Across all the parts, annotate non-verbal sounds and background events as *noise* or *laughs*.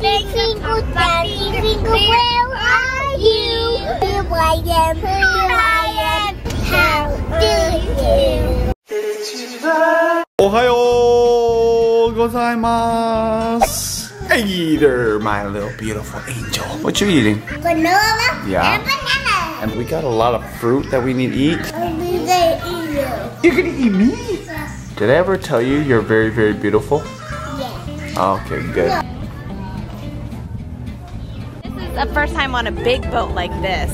Daddy Finkel, Daddy Finkel, where are you? Here I am, here I am. How do you? おはようございます。Hey there, my little beautiful angel. What you eating? Granola Yeah. and banana. And we got a lot of fruit that we need to eat. I'll be there eating. You're gonna eat me? Did I ever tell you you're very, very beautiful? Yeah. Okay, good. This is the first time on a big boat like this.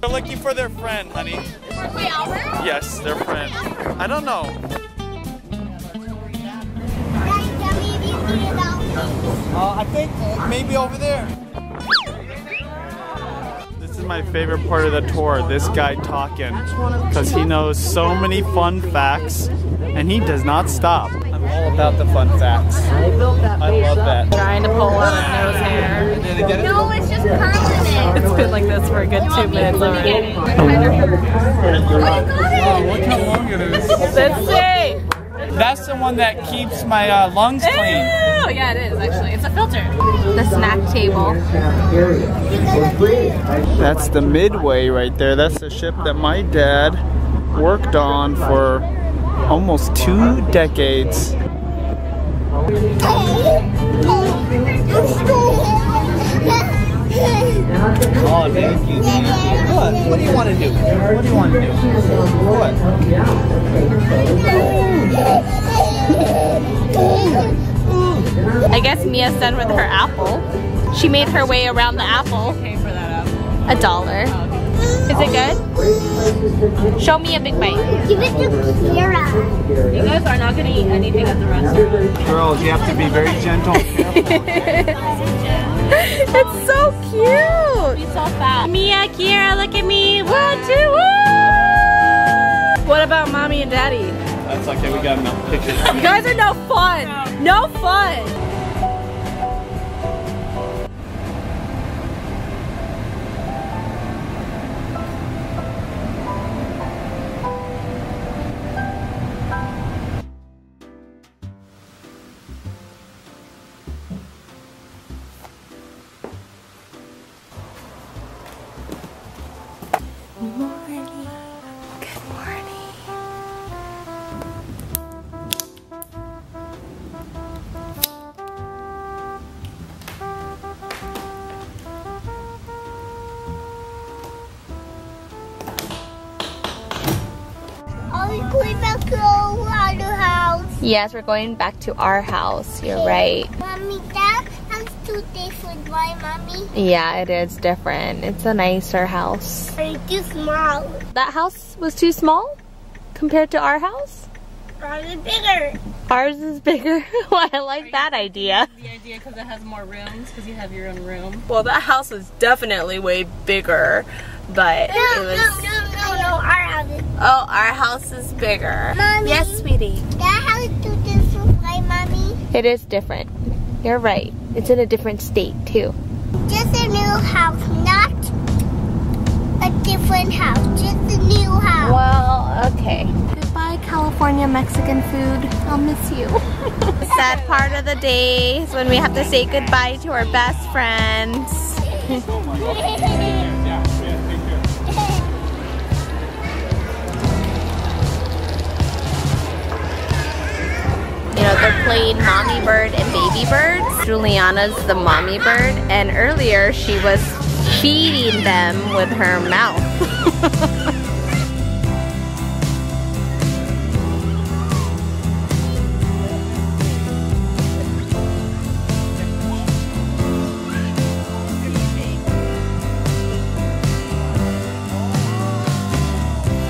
They're looking for their friend, honey. Yes, their friend. I don't know. Uh, I think maybe over there. This is my favorite part of the tour, this guy talking. Because he knows so many fun facts and he does not stop. I'm all about the fun facts. I love that. Trying to pull out his nose hair. No, it's just permanent. It's been like this for a good two minutes already. Look how long it is. Let's see. That's the one that keeps my uh, lungs Ew! clean. Yeah, it is actually. It's a filter. The snack table. That's the Midway right there. That's the ship that my dad worked on for almost two decades. Oh, thank you. What? What do you want to do? What do you want to do? What? I guess Miya's done with her apple. She made her way around the apple. Pay for that apple. A dollar. Oh, Is it good? Show me a big bite. Give it to Keira. You guys are not gonna eat anything at the restaurant. Girls, you have to be very gentle. *laughs* it's so cute. He's so fat. Miya, Keira, look at me. One, two, woo! What about mommy and daddy? That's okay. We got enough pictures. You guys are no fun. No fun. Are going back to our house? Yes, we're going back to our house. You're right. Mommy, that house too different, right, Mommy? Yeah, it is different. It's a nicer house. Are too small? That house was too small compared to our house? Probably bigger. Ours is bigger. *laughs* well, I like that idea. The idea because it has more rooms because you have your own room. Well, that house was definitely way bigger, but No, it was. no, no, no. Our house is Oh, our house is bigger. Mommy. Yes, sweetie. that house too different, right, Mommy? It is different. You're right. It's in a different state too. Just a new house, not a different house. Just a new house. Well, okay. Goodbye, California Mexican food. I'll miss you. *laughs* Sad part of the day is when we have to say goodbye to our best friends. *laughs* Playing mommy bird and baby birds. Julianna's the mommy bird, and earlier she was feeding them with her mouth.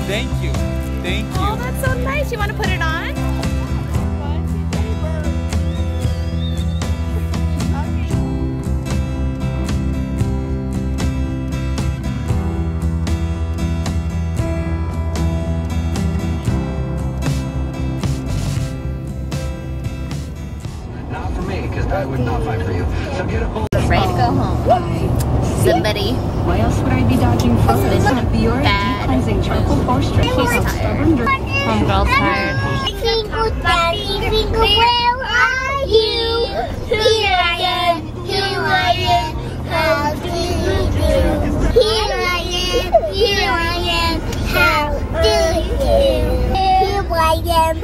Thank you. Thank you. Oh, that's so nice. You want to put it on? I would not fight for you. Now get up. Ready to go home. Somebody. Why else would I be dodging from this? Biore Bad. cleansing charcoal pore strip. He's Keeps tired. stubborn dirt. Homegirl's tired. Twinkle, daddy, twinkle, where are you? Here I am, here I am, how do you do? Here I am, here I am, how do you do? Here I am,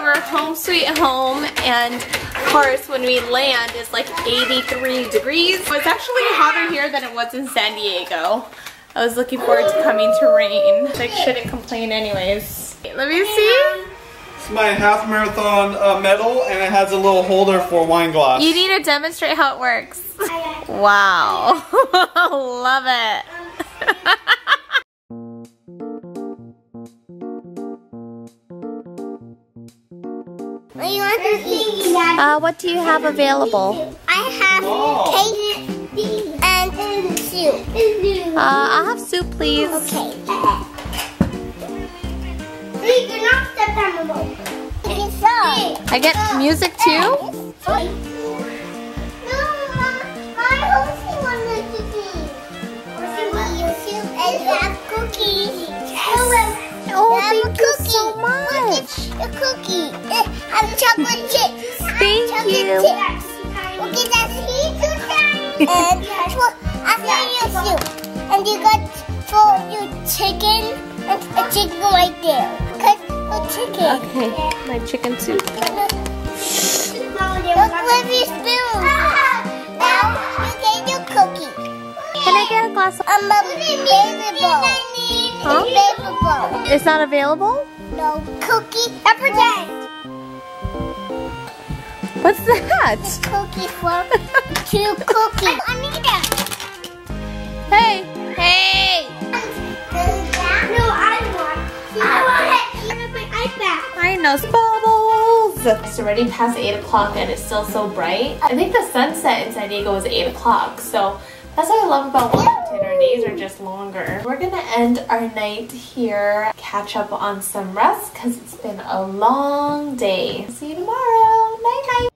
do? We're home sweet home and of course when we land it's like 83 degrees. It's actually hotter here than it was in San Diego. I was looking forward to coming to rain. I shouldn't complain anyways. Let me see. It's my half marathon uh, medal, and it has a little holder for wine glass. You need to demonstrate how it works. Wow. *laughs* Love it. *laughs* you want to eat? Uh, what do you have available? I have cake and soup. Uh, I'll have soup please. Okay. Please do not step on the rope. It's up. I get music too? And for after your soup. And you got for your chicken and a chicken right there. Cut the chicken. Okay, my chicken soup. Look with your spoon. Now you get your cookie. Can I get a glass of... Baby bowl. Huh? It's not available? No cookie. And pretend. What's that? Cookie for two cookies. I need that. Hey, hey. No, I want. I want it. I want my iPad. I know, bubbles. It's already past 8 o'clock and it's still so bright. I think the sunset in San Diego is 8 o'clock, so that's what I love about Washington. Our days are just longer. We're gonna end our night here, catch up on some rest because it's been a long day. See you tomorrow. Night night.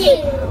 you.